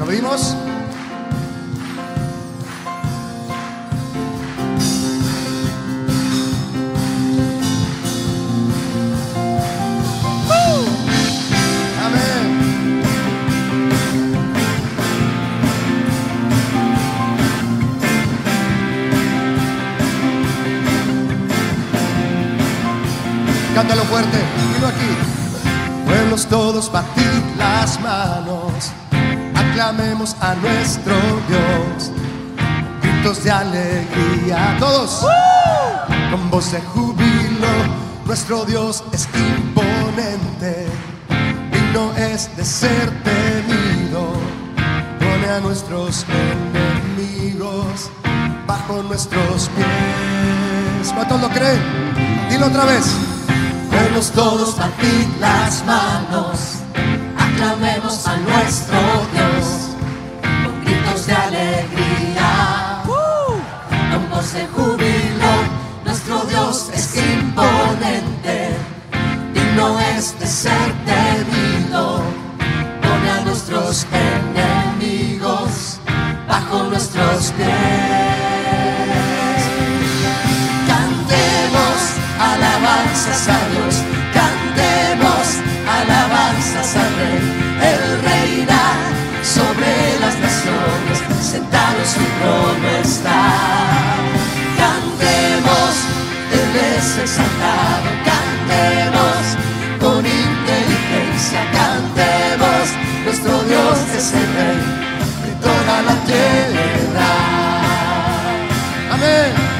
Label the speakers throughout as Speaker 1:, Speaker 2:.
Speaker 1: ¿Aplaudimos? Cántalo fuerte, dilo aquí. Pueblos todos batid las manos, aclamemos a nuestro Dios. Gritos de alegría, todos. Con voz de júbilo, nuestro Dios es imponente y no es de ser temido. Pone a nuestros enemigos bajo nuestros pies. ¿Cuántos lo creen? Dilo otra vez. Pueblos todos batid las manos, aclamemos a nuestro de júbilo. Nuestro Dios es imponente, digno es de ser temido. Pone a nuestros enemigos bajo nuestros pies. Cantemos alabanzas a Dios, cantemos alabanzas al Rey. Él reina sobre las naciones, sentado en su trono está. La tierra. Amén.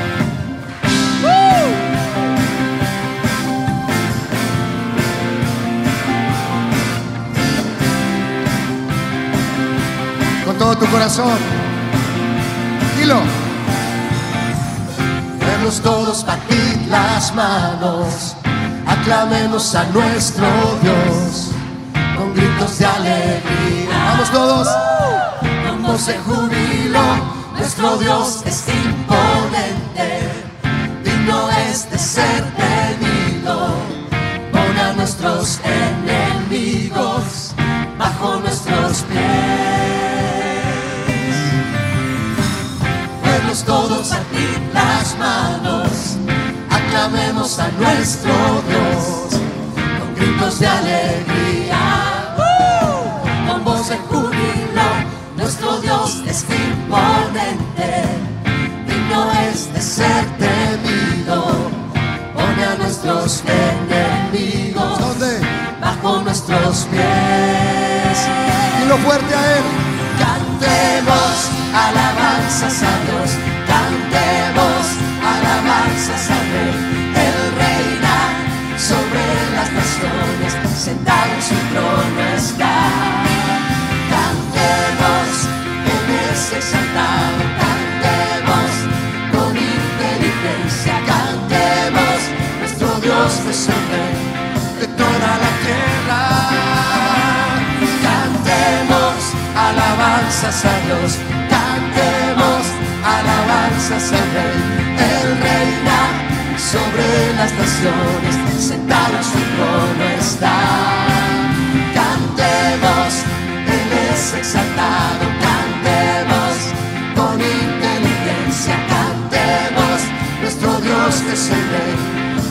Speaker 1: con todo tu corazón. Dilo. Pueblos todos batid las manos, aclamemos a nuestro Dios con gritos de alegría. De júbilo, nuestro Dios es imponente, digno es de ser temido. Pone a nuestros enemigos bajo nuestros pies. Pueblos todos aquí las manos, aclamemos a nuestro Dios con gritos de alegría, con voz de Dios es imponente, digno es de ser temido. Pone a nuestros enemigos bajo nuestros pies. Dilo fuerte a Él. Cantemos alabanzas a Dios, cantemos alabanzas al Rey. Él reina sobre las naciones, sentado en su trono alabanzas a Dios, cantemos alabanzas al Rey. Él reina sobre las naciones, sentado en su trono está. Es el Rey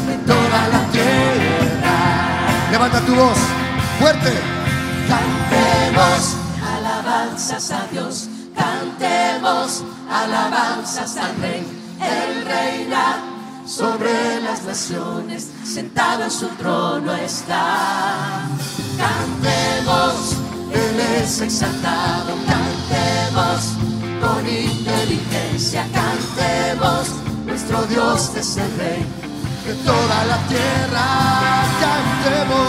Speaker 1: de toda la tierra. Levanta tu voz, fuerte. Cantemos alabanzas a Dios, cantemos alabanzas al Rey. Él reina sobre las naciones, sentado en su trono está. Cantemos, Él es exaltado, cantemos con inteligencia, cantemos, Dios es el Rey de toda la tierra. Cantemos,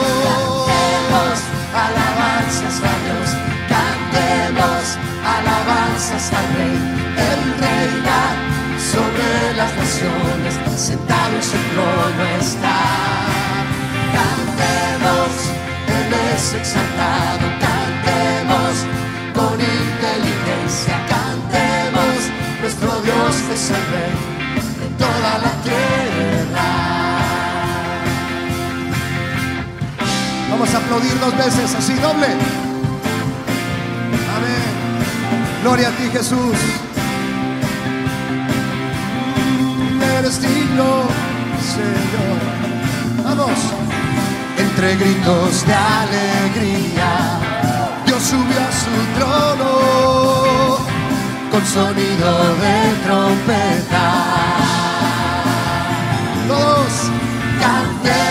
Speaker 1: cantemos alabanzas a Dios, cantemos alabanzas al Rey. Él reina sobre las naciones, sentado en su trono está. Cantemos, Él es exaltado, aplaudir dos veces, así doble. Amén. Gloria a ti, Jesús. Eres digno, Señor. Vamos. Entre gritos de alegría, Dios subió a su trono con sonido de trompeta. Todos canten